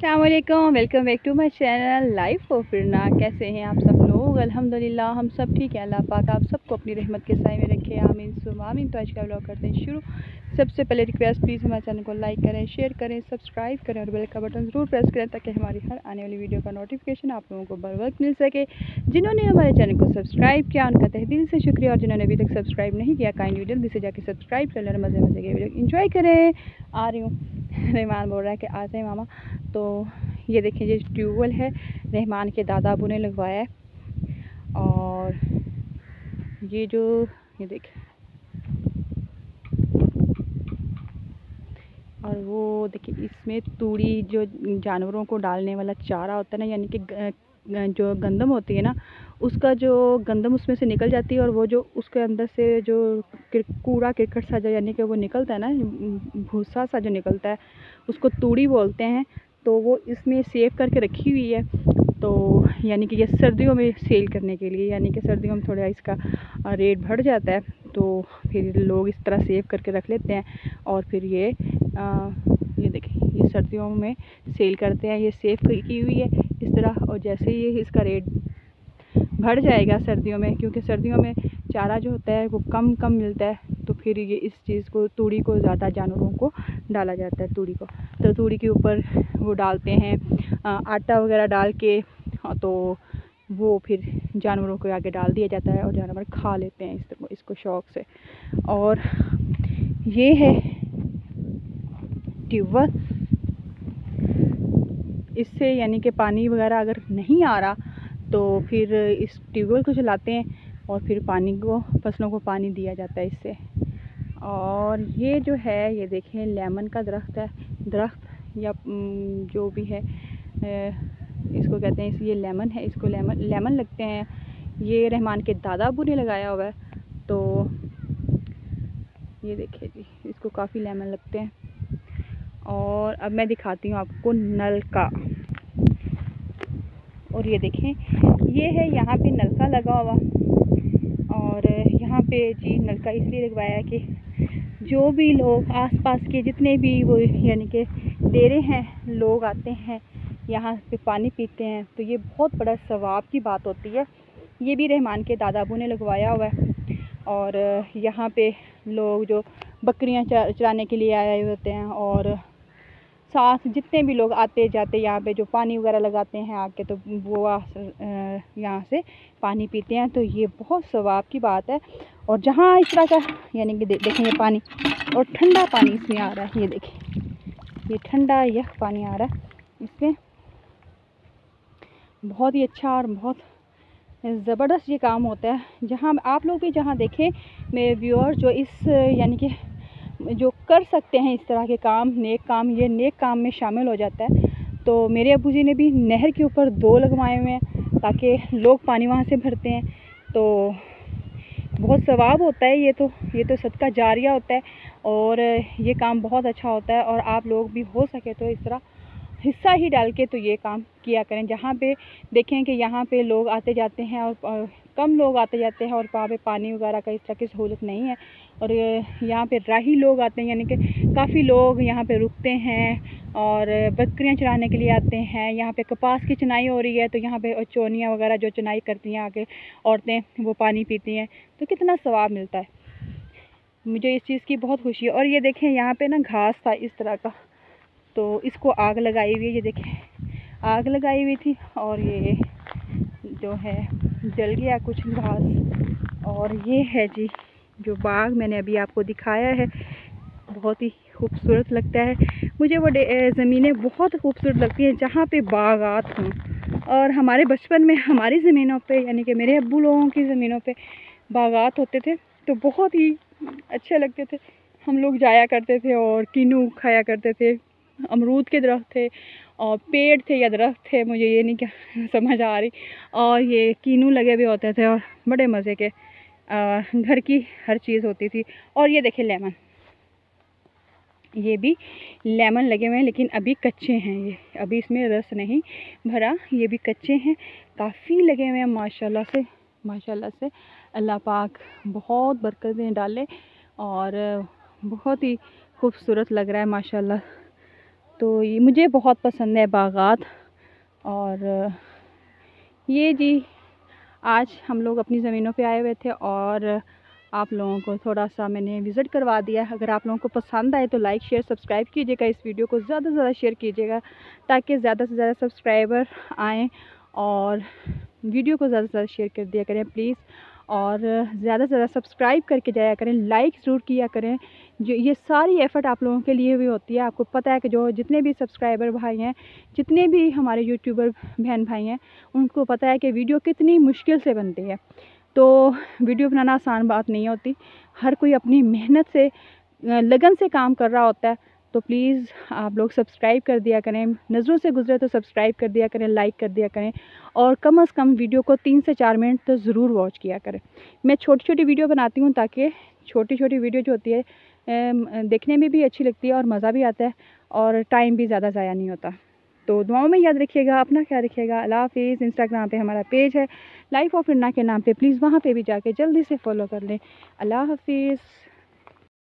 Aslam welcome back to my channel life of फिरना कैसे हैं आप सब लोग? अल्हम्दुलिल्लाह, हम सब ठीक है। अल्लाह पाक आप सबको अपनी रहमत के साय में रखे। आमीन, सुम, आमीन। तो आज का ब्लॉग करते हैं शुरू। सबसे पहले रिक्वेस्ट प्लीज़ हमारे चैनल को लाइक करें शेयर करें सब्सक्राइब करें और बेल का बटन ज़रूर प्रेस करें ताकि हमारी हर आने वाली वीडियो का नोटिफिकेशन आप लोगों को बर वक्त मिल सके। जिन्होंने हमारे चैनल को सब्सक्राइब किया, उनका तह दिल से शुक्रिया। और जिन्होंने अभी तक सब्सक्राइब नहीं किया काइंडली जल्दी से जाकर सब्सक्राइब कर लें मज़े मज़े के वीडियो इन्जॉय करें। आ रही हूँ। रहमान बोल रहा है कि आते हैं मामा। तो ये देखें, ये ट्यूबवेल है रहमान के दादा अबू ने लगवाया है। और ये जो, ये देखें। और वो देखिए इसमें तूड़ी जो जानवरों को डालने वाला चारा होता है ना, यानी कि जो गंदम होती है ना, उसका जो गंदम उसमें से निकल जाती है और वो जो उसके अंदर से जो कूड़ा किरकट सा जो, यानी कि वो निकलता है ना, भूसा सा जो निकलता है, उसको तूड़ी बोलते हैं। तो वो इसमें सेव करके रखी हुई है। तो यानी कि ये सर्दियों में सेल करने के लिए यानी कि सर्दियों में थोड़ा इसका रेट बढ़ जाता है तो फिर लोग इस तरह सेव करके रख लेते हैं। और फिर ये आ, ये देखिए ये सर्दियों में सेल करते हैं ये सेव की हुई है इस तरह। और जैसे ही इसका रेट बढ़ जाएगा सर्दियों में क्योंकि सर्दियों में चारा जो होता है वो कम कम मिलता है। तो फिर ये इस चीज़ को तूड़ी को ज़्यादा जानवरों को डाला जाता है तूड़ी को। तो तूड़ी के ऊपर वो डालते हैं आटा वगैरह डाल के हाँ, तो वो फिर जानवरों को आगे डाल दिया जाता है और जानवर खा लेते हैं इस इसको शौक से। और ये है ट्यूबवेल इससे यानी कि पानी वगैरह अगर नहीं आ रहा तो फिर इस ट्यूबवेल को चलाते हैं और फिर पानी को फ़सलों को पानी दिया जाता है इससे। और ये जो है, ये देखें, लेमन का दरख्त है। दरख्त या जो भी है इसको कहते हैं, ये लेमन है, इसको लेमन लेमन लगते हैं। ये रहमान के दादा अबू ने लगाया हुआ है। तो ये देखिए जी, इसको काफ़ी लेमन लगते हैं। और अब मैं दिखाती हूँ आपको नल का। और ये देखें, ये है यहाँ पे नलका लगा हुआ। और यहाँ पे जी नलका इसलिए लगवाया कि जो भी लोग आसपास के जितने भी वो यानी कि डेरे हैं, लोग आते हैं, यहाँ पे पानी पीते हैं तो ये बहुत बड़ा सवाब की बात होती है। ये भी रहमान के दादा अबू ने लगवाया हुआ है। और यहाँ पे लोग जो बकरियाँ चराने के लिए आए होते हैं और साथ जितने भी लोग आते जाते यहाँ पे जो पानी वगैरह लगाते हैं आके तो वो यहाँ से पानी पीते हैं तो ये बहुत सवाब की बात है। और जहाँ इस तरह का, यानी कि देखेंगे पानी, और ठंडा पानी इसमें आ रहा है, ये देखें। ये ठंडा यह पानी आ रहा है, इसमें बहुत ही अच्छा और बहुत ज़बरदस्त ये काम होता है। जहाँ आप लोग भी जहाँ देखें, मेरे व्यूअर जो इस, यानी कि जो कर सकते हैं इस तरह के काम, नेक काम, ये नेक काम में शामिल हो जाता है। तो मेरे अबू जी ने भी नहर के ऊपर दो लगवाए हुए हैं ताकि लोग पानी वहाँ से भरते हैं। तो बहुत सवाब होता है ये तो ये तो सदका जारिया होता है और ये काम बहुत अच्छा होता है और आप लोग भी हो सके तो इस तरह हिस्सा ही डाल के तो ये काम किया करें। जहाँ पे देखें कि यहाँ पे लोग आते जाते हैं और कम लोग आते जाते हैं और वहाँ पे पानी वगैरह का इस तरह की सहूलत नहीं है। और यहाँ पे राही लोग आते हैं, यानी कि काफ़ी लोग यहाँ पे रुकते हैं और बकरियाँ चराने के लिए आते हैं। यहाँ पे कपास की चुनाई हो रही है तो यहाँ पे चोनियाँ वगैरह जो चुनाई करती हैं आके औरतें, वो पानी पीती हैं। तो कितना सवाब मिलता है। मुझे इस चीज़ की बहुत खुशी है। और ये देखें, यहाँ पे ना घास था इस तरह का। तो इसको आग लगाई हुई है, ये देखें। आग लगाई हुई थी और ये जो है, जल गया कुछ घास। और ये है जी, जो बाग मैंने अभी आपको दिखाया है, बहुत ही खूबसूरत लगता है। मुझे वो ज़मीनें बहुत खूबसूरत लगती हैं जहाँ पे बागात हों। और हमारे बचपन में हमारी ज़मीनों पे, यानी कि मेरे अब्बू लोगों की ज़मीनों पे बागात होते थे तो बहुत ही अच्छे लगते थे। हम लोग जाया करते थे और किनू खाया करते थे। अमरूद के दरख्त थे और पेड़ थे या दरख्त थे, मुझे ये नहीं क्या समझ आ रही। और ये कीनू लगे हुए होते थे और बड़े मज़े के घर की हर चीज़ होती थी। और ये देखें लेमन। ये भी लेमन लगे हुए हैं, लेकिन अभी कच्चे हैं ये। अभी इसमें रस नहीं भरा, ये भी कच्चे हैं। काफ़ी लगे हुए हैं, माशाल्लाह से माशाल्लाह से। अल्लाह पाक बहुत बरकतें डाले और बहुत ही खूबसूरत लग रहा है, माशाल्लाह। तो ये मुझे बहुत पसंद है बागात और, ये जी, आज हम लोग अपनी ज़मीनों पे आए हुए थे और आप लोगों को थोड़ा सा मैंने विज़िट करवा दिया। अगर आप लोगों को पसंद आए तो लाइक, शेयर, सब्सक्राइब कीजिएगा। इस वीडियो को ज़्यादा से ज़्यादा शेयर कीजिएगा ताकि ज़्यादा से ज़्यादा सब्सक्राइबर आएँ और वीडियो को ज़्यादा से ज़्यादा शेयर कर दिया करें, प्लीज़। और ज़्यादा से ज़्यादा सब्सक्राइब करके जाया करें लाइक ज़रूर किया करें। जो ये सारी एफ़र्ट आप लोगों के लिए भी होती है, आपको पता है कि जो जितने भी सब्सक्राइबर भाई हैं, जितने भी हमारे यूट्यूबर बहन भाई हैं, उनको पता है कि वीडियो कितनी मुश्किल से बनती है। तो वीडियो बनाना आसान बात नहीं होती। हर कोई अपनी मेहनत से, लगन से काम कर रहा होता है। तो प्लीज़ आप लोग सब्सक्राइब कर दिया करें। नज़रों से गुजरे तो सब्सक्राइब कर दिया करें लाइक कर दिया करें और कम अज़ कम वीडियो को तीन से चार मिनट तो ज़रूर वॉच किया करें। मैं छोटी छोटी वीडियो बनाती हूँ ताकि छोटी छोटी वीडियो जो होती है देखने में भी अच्छी लगती है और मज़ा भी आता है और टाइम भी ज़्यादा ज़ाया नहीं होता। तो दुआओं में याद रखिएगा, अपना ख्याल रखिएगा। अला हाफिज़। इंस्टाग्राम पे हमारा पेज है। लाइफ ऑफ़ इन्ना के नाम पे प्लीज़ वहाँ पे भी जाके जल्दी से फॉलो कर लें। अल्लाह हाफिज़।